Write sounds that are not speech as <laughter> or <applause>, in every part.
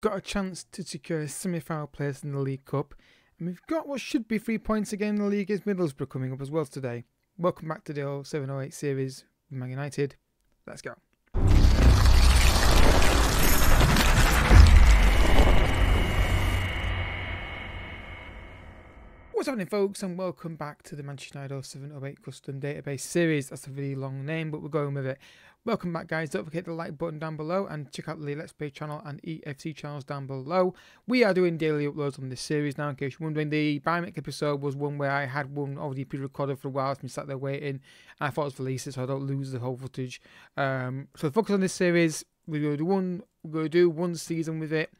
got a chance to secure a semi-final place in the League Cup, and we've got what should be three points again in the league against Middlesbrough coming up as well today. Welcome back to the 0708 series with Man United. Let's go. What's happening, folks, and welcome back to the Manchester United 0708 Custom Database Series. That's a really long name, but we're going with it. Welcome back, guys. Don't forget the like button down below and check out the Let's Play channel and EFC channels down below. We are doing daily uploads on this series now, in case you're wondering. The Bayern Munich episode was one where I had one already pre recorded for a while. It's been sat there waiting, I thought it was released so I don't lose the whole footage. Um, so, focus on this series. We're going to do one, we're going to do one season with it,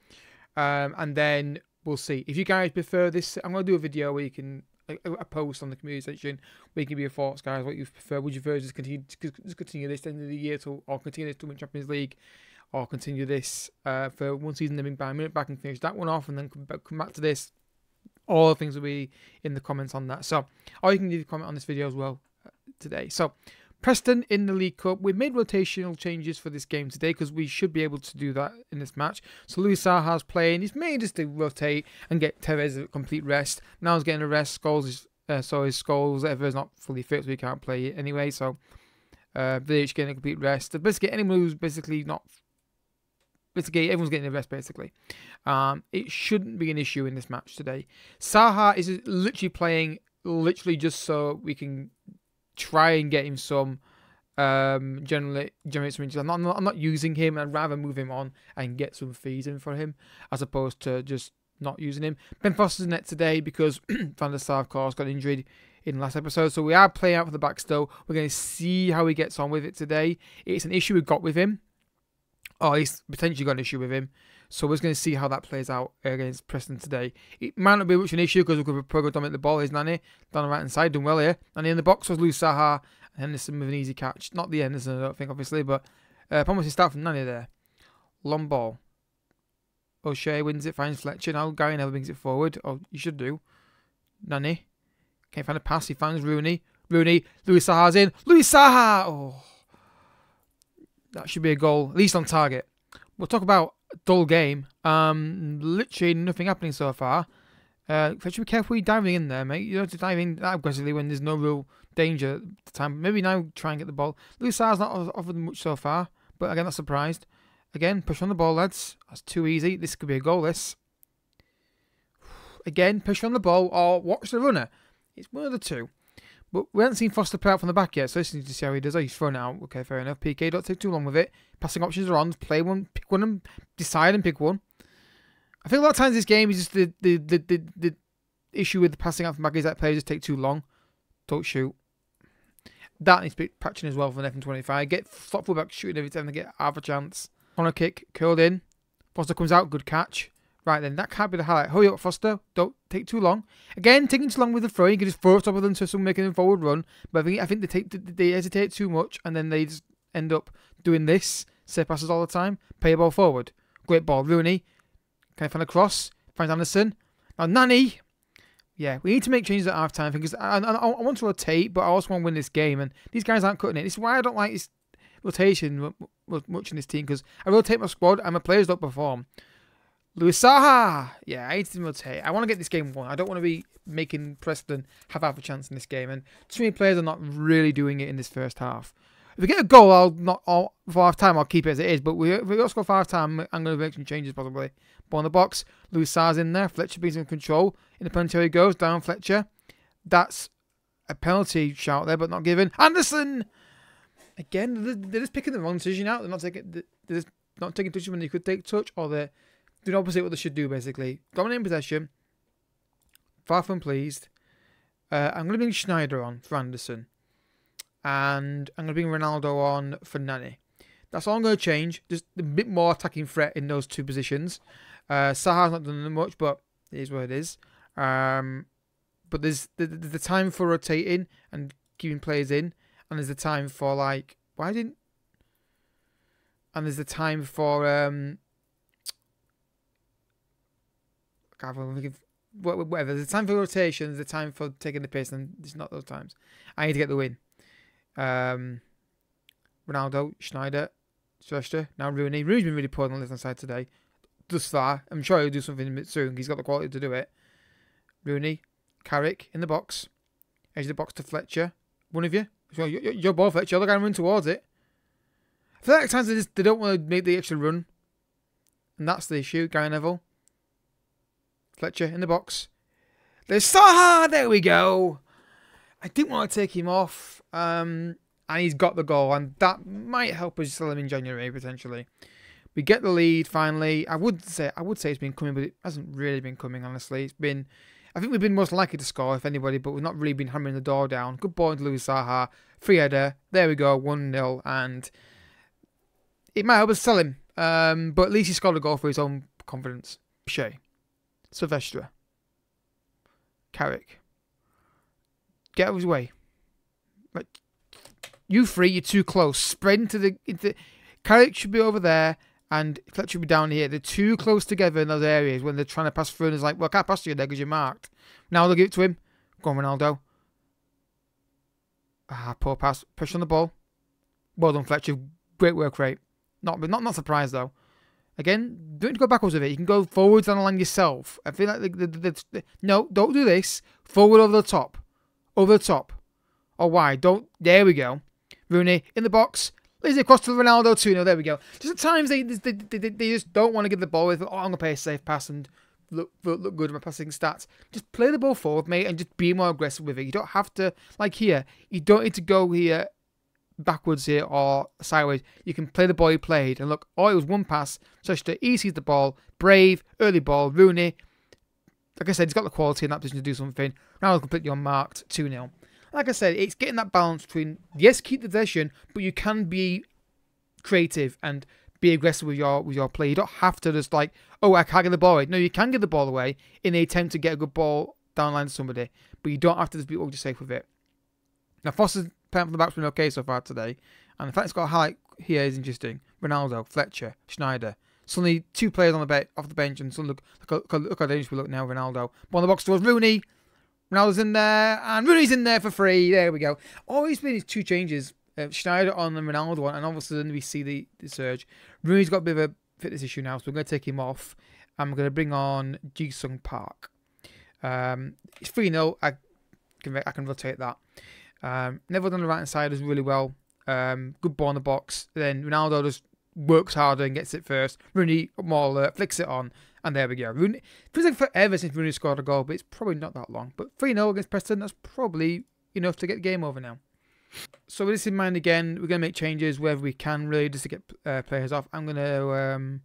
um, and then we'll see. If you guys prefer this, I'm going to do a video where you can a, a post on the community section We can be your thoughts, guys. What you prefer? Would you prefer just continue just continue this end of the year to, or continue this to win Champions League, or continue this uh, for one season, then bring Bayern Munich back and finish that one off, and then come back, come back to this? All the things will be in the comments on that. So, or you can leave a comment on this video as well uh, today. So, Preston in the League Cup. We made rotational changes for this game today because we should be able to do that in this match. So Louis Saha's playing. He's made us to rotate and get Tevez a complete rest. Now he's getting a rest. Scholes is uh, so his Scholes is not fully fit, so he can't play it anyway. So uh, Village getting a complete rest. Basically, anyone who's basically not basically everyone's getting a rest basically. Um, it shouldn't be an issue in this match today. Saha is literally playing literally just so we can try and get him some um generally generate some interest. I'm not, I'm not, using him. I'd rather move him on and get some fees in for him as opposed to just not using him. Ben Foster's net today because <clears throat> Van der Sar of course got injured in the last episode, so we are playing out for the back still. We're going to see how he gets on with it today. It's an issue we've got with him, or he's potentially got an issue with him. So we're going to see how that plays out against Preston today. It might not be much an issue because we're going to dominate the ball. Here's Nani down the right hand side, doing well here. Nani in the box was Louis Saha and Henderson with an easy catch. Not the Henderson, I don't think, obviously, but uh, promising start from Nani there. Long ball. O'Shea wins it, finds Fletcher. Now Gary Neville brings it forward. Oh, you should do. Nani. Can't find a pass. He finds Rooney. Rooney. Louis Saha's in. Louis Saha! Oh. That should be a goal, at least on target. We'll talk about dull game. Um, literally nothing happening so far. Uh, should be careful you diving in there, mate. You don't have to dive in that aggressively when there's no real danger at the time. Maybe now try and get the ball. Louis Saha's not offered much so far, but again, not surprised. Again, push on the ball, lads. That's too easy. This could be a goal, this. <sighs> Again, push on the ball or watch the runner. It's one of the two. But we haven't seen Foster play out from the back yet, so let's need to see how he does. Oh, he's thrown out. Okay, fair enough. Piqué, don't take too long with it. Passing options are on. Play one, pick one, and decide and pick one. I think a lot of times this game is just the the the, the, the issue with the passing out from back is that players just take too long. Don't shoot. That needs to be patching as well for an FM25. Get flop fullback shooting every time they get half a chance. Corner kick, curled in. Foster comes out, good catch. Right then, that can't be the highlight. Hurry up, Foster. Don't take too long. Again, taking too long with the throw. You can just throw it top of them to someone making a forward run. But I think I think they take they hesitate too much, and then they just end up doing this. Set passes all the time. Pay a ball forward. Great ball. Rooney. Can I find a cross? Finds Anderson. Now Nani. Yeah, we need to make changes at half time because I, I, I, want to rotate, but I also want to win this game. And these guys aren't cutting it. This is why I don't like this rotation much in this team because I rotate my squad and my players don't perform. Louis Saha! Yeah, I need to rotate. I want to get this game won. I don't want to be making Preston have half a chance in this game. And too many players are not really doing it in this first half. If we get a goal, I'll not I'll, for half time. I'll keep it as it is. But we, if we score for half time, I'm going to make some changes possibly. Ball in the box. Louis Saha's in there. Fletcher being in control. In the penalty he goes down. Fletcher. That's a penalty shout there, but not given. Anderson. Again, they're just picking the wrong decision out. They're not taking. They're just not taking touch when they could take touch, or they're doing opposite what they should do, basically. Dominating possession. Far from pleased. Uh, I'm going to bring Sneijder on for Anderson. And I'm going to bring Ronaldo on for Nani. That's all I'm going to change. Just a bit more attacking threat in those two positions. Uh, not done much, but it is what it is. Um, but there's the, the, the time for rotating and keeping players in. And there's the time for, like... Why didn't... And there's the time for... um God, whatever. There's time for rotation. There's time for taking the piss, and it's not those times. I need to get the win. Um, Ronaldo, Sneijder, Schuster, now Rooney. Rooney's been really poor on the left hand side today. thus far. I'm sure he'll do something soon. He's got the quality to do it. Rooney, Carrick in the box. Edge of the box to Fletcher. One of you. You're, you're both Fletcher. The guy running towards it. I feel like times they, just, they don't want to make the extra run. And that's the issue. Gary Neville. Fletcher in the box. There's Saha! There we go. I didn't want to take him off. Um, and he's got the goal. And that might help us sell him in January, potentially. We get the lead finally. I would say I would say it's been coming, but it hasn't really been coming, honestly. It's been I think we've been most likely to score, if anybody, but we've not really been hammering the door down. Good to Louis Saha. Free header. There we go. 1 0. And it might help us sell him. Um, but at least he scored a goal for his own confidence. Shea. Silvestre. Carrick. Get out of his way. Right. You three, you're too close. Spread into the. Into, Carrick should be over there and Fletcher should be down here. They're too close together in those areas when they're trying to pass through and it's like, well, I can't pass you there because you're marked. Now they'll give it to him. Go on, Ronaldo. Ah, poor pass. Push on the ball. Well done, Fletcher. Great work rate. Not, not, not surprised though. Again, don't go backwards with it. You can go forwards down the line yourself. I feel like the, the, the, the, no, don't do this. Forward over the top, over the top, oh, or wide. Don't. There we go. Rooney in the box. Lays it across to Ronaldo 2 0. There we go. Just at times they, they, they, they just don't want to give the ball with, oh, I'm to play a safe pass and look look good with my passing stats. Just play the ball forward, mate, and just be more aggressive with it. You don't have to, like here, you don't need to go here backwards here or sideways. You can play the ball you played. And look, oh, it was one pass. Such that he sees the ball. Brave, early ball. Rooney, like I said, he's got the quality in that position to do something. Now he's completely unmarked 2 0 like I said, it's getting that balance between yes, keep the possession, but you can be creative and be aggressive with your with your play. You don't have to just like, oh, I can't get the ball away. No, you can get the ball away in the attempt to get a good ball down line to somebody, but you don't have to just be ultra safe with it. Now Foster's playing from the back's been okay so far today, and the fact it's got a highlight here is interesting. Ronaldo, Fletcher, Sneijder. Suddenly two players on the off the bench, and suddenly look look, look, look how dangerous we look now. Ronaldo, ball in the box towards Rooney. Ronaldo's in there, and Rooney's in there for free. There we go. Always been his two changes. Uh, Sneijder on the Ronaldo one, and all of a sudden we see the, the surge. Rooney's got a bit of a fitness issue now, so we're going to take him off. I'm going to bring on Ji-sung Park. Um, it's 3 0. I can, I can rotate that. Um, Neville on the right hand side does really well. Um, good ball in the box. Then Ronaldo just works harder and gets it first. Rooney more alert, flicks it on, and there we go. Rooney, feels like forever since Rooney scored a goal, but it's probably not that long. But 3 0 against Preston, that's probably enough to get the game over now. So with this in mind again, we're going to make changes wherever we can, really, just to get uh, players off. I'm going to. Um,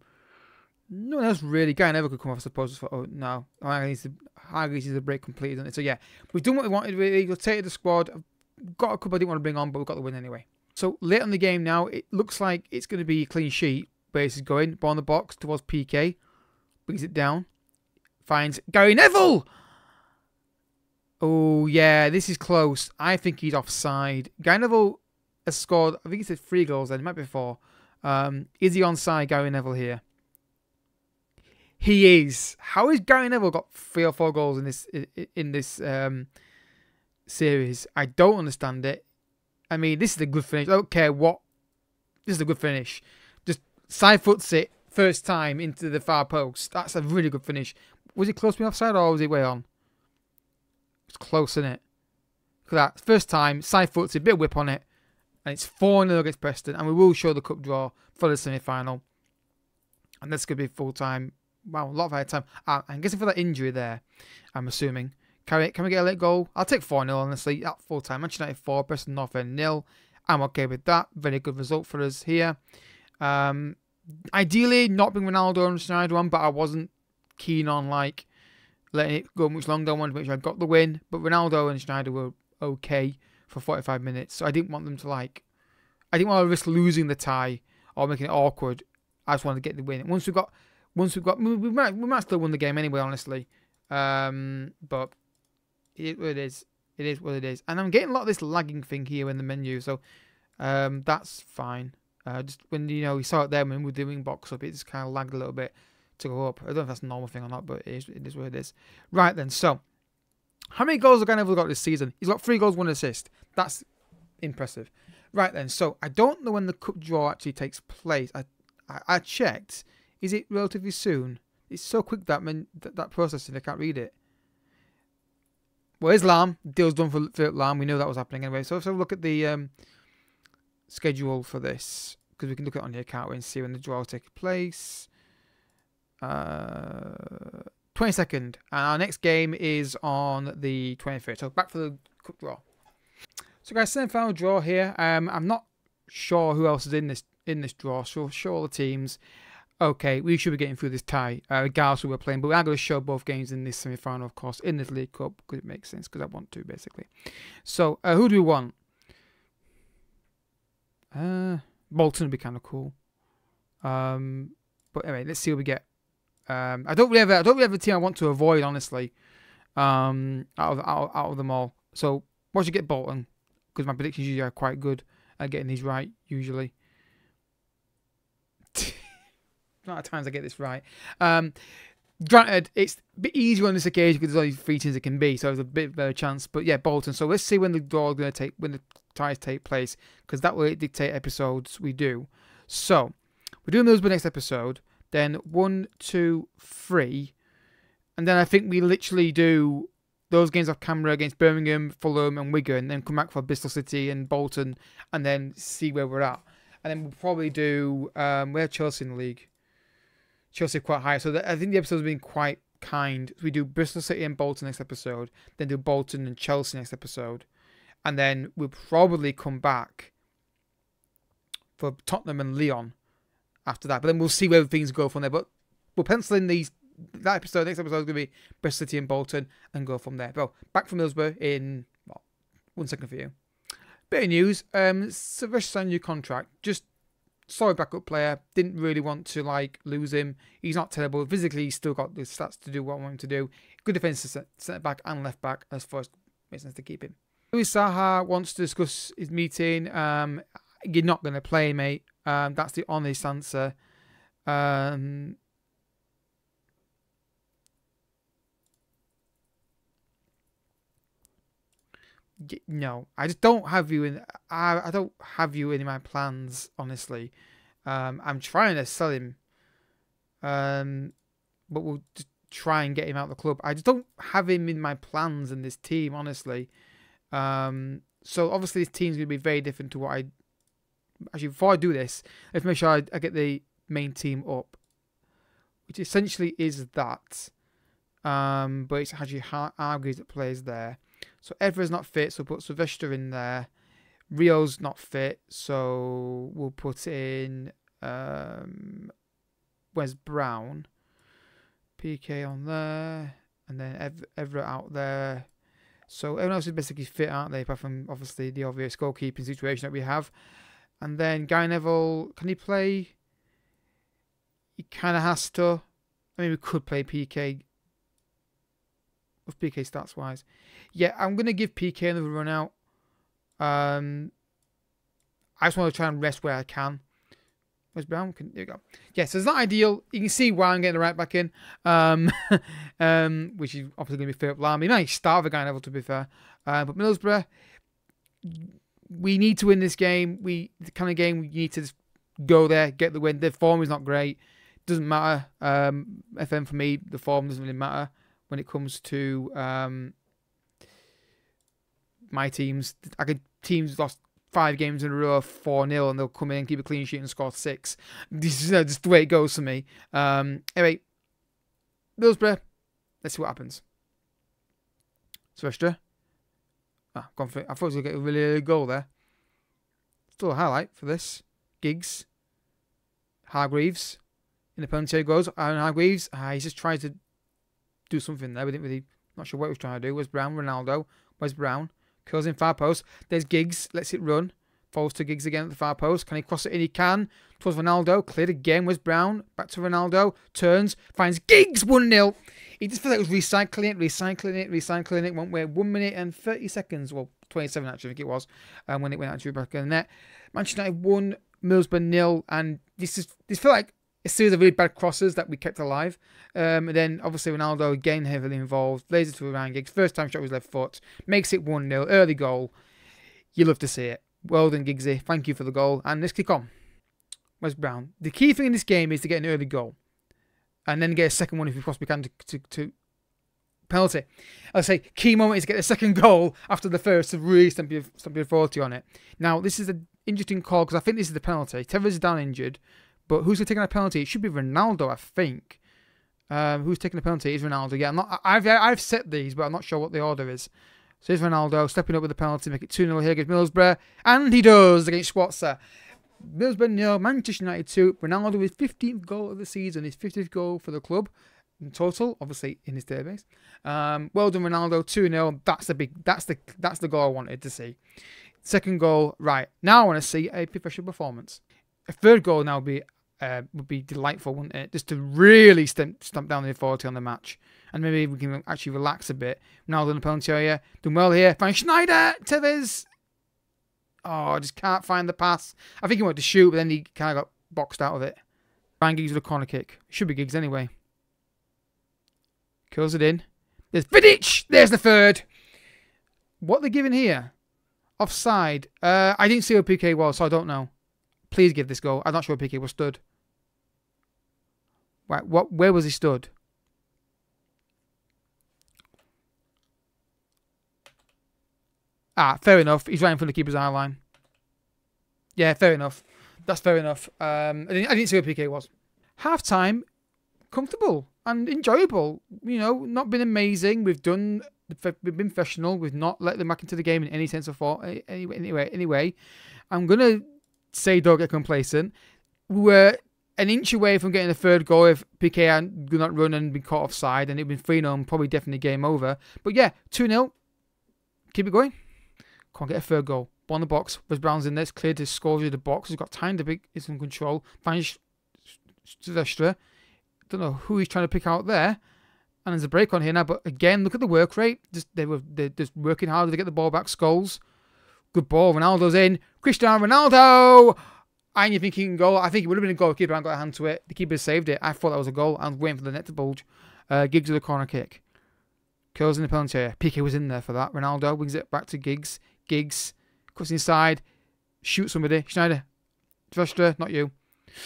no one else really. Gary Neville could come off, I suppose. For, oh, no. I needs to. break completed? So yeah, we've done what we wanted, really. Taken the squad. Got a couple I didn't want to bring on, but we've got the win anyway. So late in the game now, it looks like it's going to be a clean sheet. Base is going, ball in the box towards Piqué brings it down, finds Gary Neville. Oh, yeah, this is close. I think he's offside. Gary Neville has scored, I think he said three goals then, it might be four. Um, is he onside, Gary Neville, here? He is. How has Gary Neville got three or four goals in this in this um, series? I don't understand it. I mean, this is a good finish. I don't care what. This is a good finish. Just side foots it, first time into the far post. That's a really good finish. Was it close to me offside or was it way on? It's close, isn't it? Look at that. First time, side foots, a bit of whip on it. And it's 4 0 against Preston. And we will show the cup draw for the semi final. And this could be full time. Wow, a lot of air time. I'm guessing for that injury there, I'm assuming. Can we, can we get a late goal? I'll take 4 0, honestly. At full time. Manchester United 4, Preston North End nil. I'm okay with that. Very good result for us here. Um, ideally not being Ronaldo and Sneijder on, but I wasn't keen on like letting it go much longer. I wanted to make sure I got the win, but Ronaldo and Sneijder were okay for 45 minutes, so I didn't want them to like. I didn't want to risk losing the tie or making it awkward. I just wanted to get the win. Once we got, once we got, we might we might still win the game anyway, honestly. Um, but it, it is, it is what it is, and I'm getting a lot of this lagging thing here in the menu, so um, that's fine. Uh, just when you know we saw it there when we were doing box up, it just kind of lagged a little bit to go up. I don't know if that's a normal thing or not, but it is, it is what it is. Right then, so how many goals have Gary Neville got this season? He's got three goals, one assist. That's impressive. Right then, so I don't know when the cup draw actually takes place. I I, I checked. Is it relatively soon? It's so quick that that, that processing, I can't read it. Well, Lahm. Deal's done for Philipp Lahm. We know that was happening anyway. So let's have a look at the um, schedule for this because we can look at it on the account and see when the draw will take place. Uh, 22nd. And our next game is on the 23rd. So back for the cup draw. So guys, semi-final draw here. Um, I'm not sure who else is in this in this draw. So show all the teams. Okay, we should be getting through this tie, uh, regardless who we're playing. But we are going to show both games in this semi-final, of course, in this League Cup because it makes sense because I want to basically. So uh, who do we want? Uh, Bolton would be kind of cool. Um, but anyway, let's see what we get. Um, I don't really have a, I don't really have a team I want to avoid, honestly. Um, out of out, out of them all. So once you get Bolton, because my predictions usually are quite good at getting these right usually. Not of times I get this right. Um, granted, it's a bit easier on this occasion because there's only three teams it can be, so there's a bit better chance. But yeah, Bolton. So let's see when the draw going to take when the ties take place because that will dictate episodes we do. So we're doing those for next episode. Then one, two, three, and then I think we literally do those games off camera against Birmingham, Fulham, and Wigan, then come back for Bristol City and Bolton, and then see where we're at. And then we'll probably do um, where Chelsea in the league. Chelsea quite high, so I think the episode's been quite kind. We do Bristol City and Bolton next episode, then do Bolton and Chelsea next episode, and then we'll probably come back for Tottenham and Lyon after that. But then we'll see where things go from there. But we'll pencil in these that episode. Next episode is going to be Bristol City and Bolton, and go from there. Well, back from Middlesbrough in well, one second for you. Bit of news. Um, Silvestre signed a new contract. Just solid backup player. Didn't really want to like lose him. He's not terrible physically. He's still got the stats to do what I want him to do. Good defensive centre back and left back. As far as makes sense to keep him. Louis Saha wants to discuss his meeting. Um, you're not going to play, mate. Um, that's the honest answer. Um, no, I just don't have you in. I I don't have you in my plans. Honestly, um, I'm trying to sell him. Um, but we'll just try and get him out of the club. I just don't have him in my plans in this team. Honestly, um, so obviously this team's gonna be very different to what I. Actually, before I do this, let's make sure I, I get the main team up, which essentially is that. Um, but it's actually Hargreaves that plays there. So Evra's not fit, so put Silvestre in there. Rio's not fit, so we'll put in um, Wes Brown. Piqué on there, and then Ev- out there. So everyone else is basically fit, aren't they? Apart from obviously the obvious goalkeeping situation that we have. And then Gary Neville, can he play? He kind of has to. I mean, we could play Piqué of Piqué stats wise. Yeah, I'm going to give Piqué another run out. Um, I just want to try and rest where I can. Where's Brown? Can, there you go. Yeah, so it's not ideal. You can see why I'm getting the right back in. Um, <laughs> um, which is obviously going to be Philipp Lahm. He might start a guy level to be fair. Uh, but Middlesbrough, we need to win this game. We the kind of game we need to just go there, get the win. The form is not great. Doesn't matter. Um, FM for me, the form doesn't really matter when it comes to um, my teams. I could teams lost five games in a row, four 0 and they'll come in and keep a clean sheet and score six. <laughs> This is just the way it goes for me. Um, anyway, Middlesbrough. Let's see what happens. Silvestre. Ah, gone for it. I thought he was going to get a really early goal there. Still a highlight for this. Giggs. Hargreaves. In the penalty goes. Aaron Hargreaves. Ah, he's just trying to do something there. We didn't really, not sure what he was trying to do. Wes Brown, Ronaldo. Wes Brown? Curls in far post. There's Giggs. Lets it run. Falls to Giggs again at the far post. Can he cross it in? He can. Towards Ronaldo. Cleared again. Wes Brown? Back to Ronaldo. Turns. Finds Giggs 1 0. He just feels like it was recycling it, recycling it, recycling it. Went where 1 minute and 30 seconds. Well, 27 actually, I think it was. Um, when it went actually back in the net. Manchester United 1. Middlesbrough nil. And this is, this felt like a series of really bad crosses that we kept alive. Um, and then obviously Ronaldo again heavily involved, laser to Giggs, first time shot with his left foot, makes it 1 0, early goal. You love to see it. Well done, Giggsy. Thank you for the goal. And let's kick on. Wes Brown. The key thing in this game is to get an early goal. and then get a second one if you possibly can to, to, to penalty. I say key moment is to get the second <laughs> goal after the first to really stamp your, stamp your authority on it. Now this is an interesting call because I think this is the penalty. Tevez is down injured, but who's taking a penalty? It should be Ronaldo, I think. Um, who's taking a penalty? Is Ronaldo? Yeah, I'm not. I've I've set these, but I'm not sure what the order is. So here's Ronaldo stepping up with the penalty, make it 2 0 here against Middlesbrough, and he does against Schwarzer. Middlesbrough nil, Manchester United 2. Ronaldo his 15th goal of the season, his 50th goal for the club in total, obviously in his database. Um, well done, Ronaldo. 2 0. That's the big that's the that's the goal I wanted to see. Second goal, right. Now I want to see a professional performance. A third goal now would be uh, would be delightful, wouldn't it? Just to really stamp, stamp down the authority on the match. And maybe we can actually relax a bit. Ronaldo the penalty area. Doing well here. Find Sneijder. Tevez. Oh, I just can't find the pass. I think he wanted to shoot, but then he kind of got boxed out of it. Ryan Giggs with a corner kick. Should be Giggs anyway. Curls it in. There's Vidic! There's the third. What they're giving here? Offside. Uh, I didn't see what Piqué was, so I don't know. Please give this goal. I'm not sure Piqué was stood. Right, what? Where was he stood? Ah, fair enough. He's right in front of the keeper's eye line. Yeah, fair enough. That's fair enough. Um, I didn't, I didn't see what Piqué was. Half time, comfortable and enjoyable. You know, not been amazing. We've done. We've been professional. We've not let them back into the game in any sense of thought. Anyway, anyway, anyway, I'm gonna say don't get complacent. We were an inch away from getting a third goal if Piqué had not run and been caught offside, and it'd been 3 0 probably definitely game over. But yeah, 2 0. Keep it going. Can't get a third goal. In the box. Wes Brown's in there. It's cleared his scores with the box. He's got time to be He's in control. Finds Silvestre. Don't know who he's trying to pick out there. And there's a break on here now. But again, look at the work rate. Just they were they're just working hard to get the ball back. Scholes. Good ball. Ronaldo's in. Cristiano Ronaldo. And you're thinking goal. I think it would have been a goal. The keeper hadn't got a hand to it. The keeper saved it. I thought that was a goal. I was waiting for the net to bulge. Uh, Giggs with a corner kick. Curls in the penalty area. Piqué was in there for that. Ronaldo wings it back to Giggs. Giggs cuts inside. Shoot somebody. Sneijder. Vestra, not you.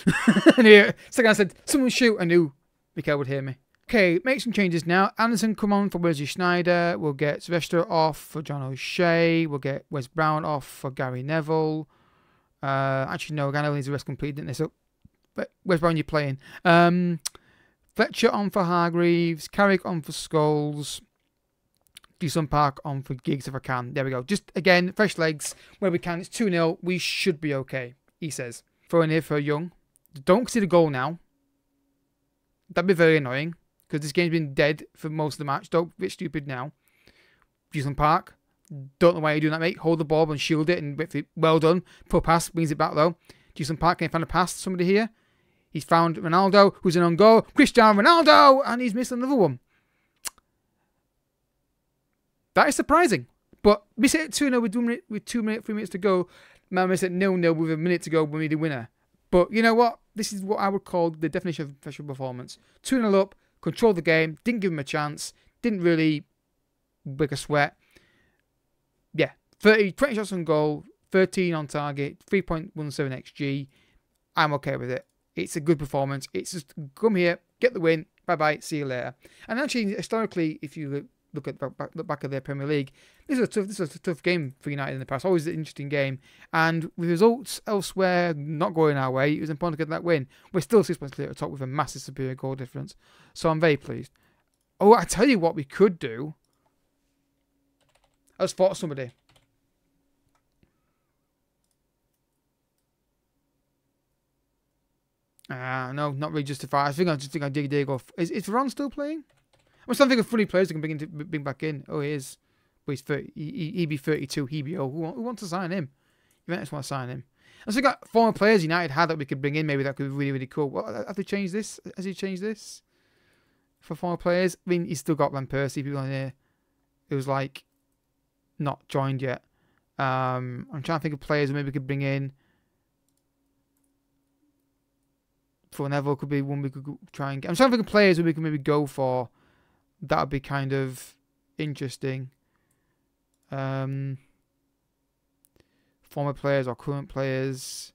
<laughs> second I said, someone shoot. I knew Mikel would hear me. Okay, make some changes now. Anderson come on for Wesley Sneijder. We'll get Silvestre off for John O'Shea. We'll get Wes Brown off for Gary Neville. Uh, actually, no, Gary Neville needs a rest complete, didn't they? So, but Wes Brown, you're playing. Um, Fletcher on for Hargreaves. Carrick on for Scholes. Ji-sung Park on for Giggs if I can. There we go. Just again, fresh legs where we can. It's 2 0. We should be okay, he says. Throwing here for Young. Don't see the goal now. That'd be very annoying because this game's been dead for most of the match. Don't be stupid now. Ji-sung Park. Don't know why you're doing that, mate. Hold the ball and shield it and well done. Full pass, brings it back though. Ji-sung Park, can find a pass to somebody here? He's found Ronaldo, who's in on goal. Cristiano Ronaldo, and he's missed another one. That is surprising. But miss it 2 0 with minute, with two minutes, three minutes to go. Man miss it 0 0 with a minute to go when we the winner. But you know what? This is what I would call the definition of professional performance. 2 0 up, controlled the game, didn't give him a chance, didn't really break a sweat. Yeah, 30, 20 shots on goal, 13 on target, 3.17 xG. I'm okay with it. It's a good performance. It's just come here, get the win, bye bye, see you later. And actually, historically, if you look at the back, look back at their Premier League, this is a tough this is a tough game for United in the past. Always an interesting game, and with results elsewhere not going our way, it was important to get that win. We're still six points clear at the top with a massive superior goal difference, so I'm very pleased. Oh, I tell you what, we could do. I just thought somebody. Ah, uh, no, not really justified. I think I just think I dig off. Is is Ron still playing? To think of funny players who can bring into bring back in. Oh, he is. But he's 30, he, he be 32. he'd be oh, who, who wants to sign him? Juventus want to sign him. And so we got former players United had that we could bring in. Maybe that could be really really cool. What have they changed this? Has he changed this for former players? I mean, he's still got Van Persie people in here. It was like not joined yet. Um, I'm trying to think of players maybe we could bring in. For Neville could be one we could try and get. I'm trying to think of players we could maybe go for that would be kind of interesting. Um, former players or current players.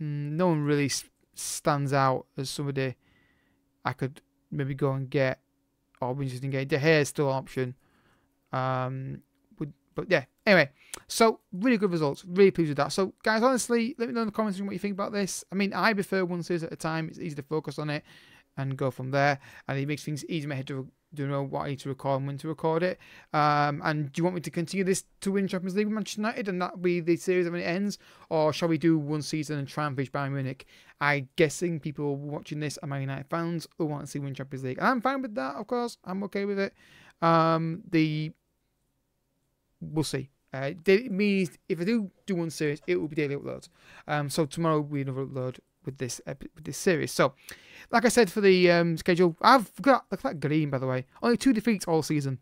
Mm, no one really stands out as somebody I could maybe go and get or be interested in getting. De Gea is still an option. Um, would, but yeah. Anyway, so really good results. Really pleased with that. So guys, honestly, let me know in the comments what you think about this. I mean, I prefer one series at a time. It's easy to focus on it and go from there, and it makes things easier in my head to do know what I need to record and when to record it. Um, and do you want me to continue this to win Champions League with Manchester United and that be the series when it ends? Or shall we do one season and try and finish Bayern Munich? I'm guessing people watching this are Man United fans who want to see win Champions League. And I'm fine with that, of course. I'm okay with it. Um, the We'll see. Uh, it means if I do do one series, it will be daily uploads. Um, so tomorrow will another upload with this with this series. So, like I said for the um, schedule, I've got look at that green by the way. Only two defeats all season.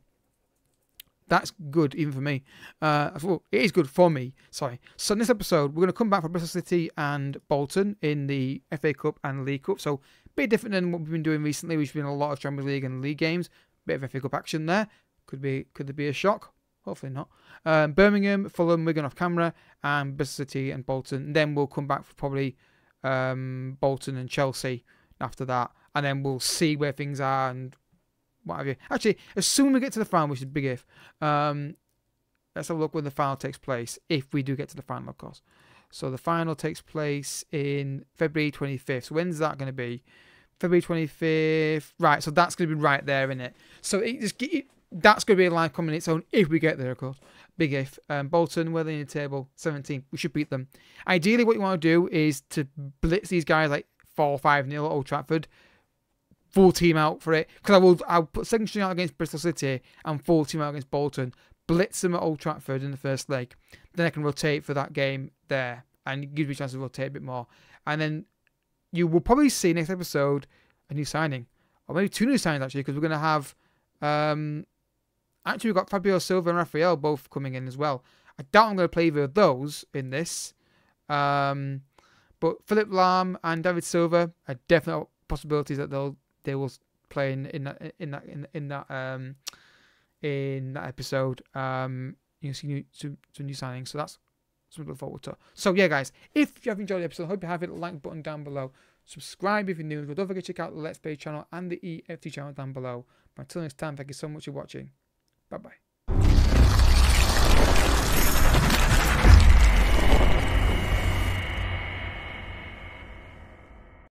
That's good even for me. Uh, well, it is good for me. Sorry. So in this episode, we're going to come back from Bristol City and Bolton in the FA Cup and League Cup. So a bit different than what we've been doing recently. We've been a lot of Champions League and league games. Bit of FA Cup action there. Could be could there be a shock? Hopefully not. Um, Birmingham, Fulham, Wigan off camera, and Bristol City and Bolton. Then we'll come back for probably um, Bolton and Chelsea after that, and then we'll see where things are and what have you. Actually, as soon as we get to the final, which is big if, um, let's have a look when the final takes place. If we do get to the final, of course. So the final takes place in February 25th. So when's that going to be? February 25th. Right, so that's going to be right there, in it? So it just it, that's going to be a line coming in its own if we get there, of course. Big if. Um, Bolton, where they in the table? 17. We should beat them. Ideally, what you want to do is to blitz these guys like 4 or 5 nil at Old Trafford. Full team out for it. Because I will I'll put second string out against Bristol City and full team out against Bolton. Blitz them at Old Trafford in the first leg. Then I can rotate for that game there. And give me a chance to rotate a bit more. And then you will probably see next episode a new signing. Or maybe two new signings actually, because we're going to have um, Actually, we've got Fabio Silva and Raphael both coming in as well. I doubt I'm going to play either of those in this. Um, but Philipp Lahm and David Silva are definite possibilities that they'll they will play in, in that in that in, in that um in that episode. Um, you see new, some, some new signings, so that's something to look forward to. So yeah, guys, if you have enjoyed the episode, I hope you have it. Like button down below. Subscribe if you're new. Don't forget to check out the Let's Play channel and the EFT channel down below. But until next time, thank you so much for watching. Bye bye.